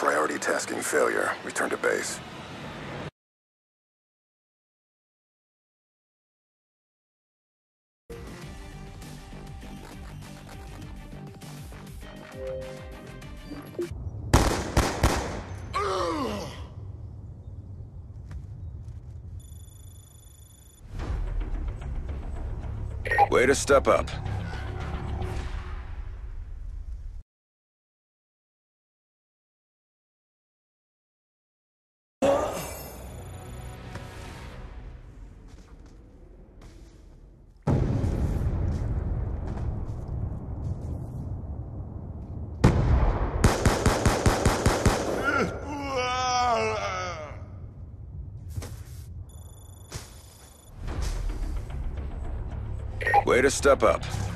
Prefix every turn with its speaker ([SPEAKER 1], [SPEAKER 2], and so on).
[SPEAKER 1] Priority tasking failure. Return to base.
[SPEAKER 2] Way to step up. Way to step up.